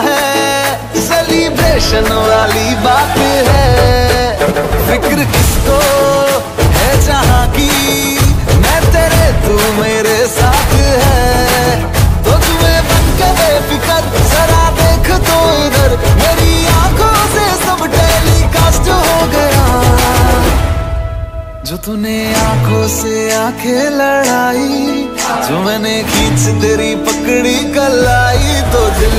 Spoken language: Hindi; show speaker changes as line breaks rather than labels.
है। सेलिब्रेशन वाली बात है। फ़िक्र किसको है जहाँ की? मैं तेरे तू मेरे साथ है। तो तुम्हें बन के बेफिकर, जरा देख तो इधर। मेरी आँखों से सब टेलीकास्ट हो गया। जो तूने आँखों से आँखें लड़ाई, जो मैंने खींच तेरी पकड़ी कलाई तो दिल